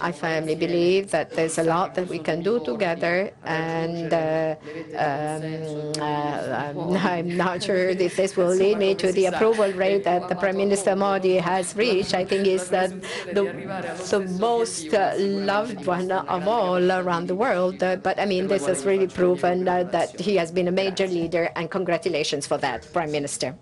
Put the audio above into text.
I firmly believe that there's a lot that we can do together, and uh, um, uh, um I'm not sure if this will lead me to the approval rate that the Prime Minister Modi has reached. I think is that the, the most uh, loved one of all around the world. But I mean, this has really proven that he has been a major leader, and congratulations for that, Prime Minister.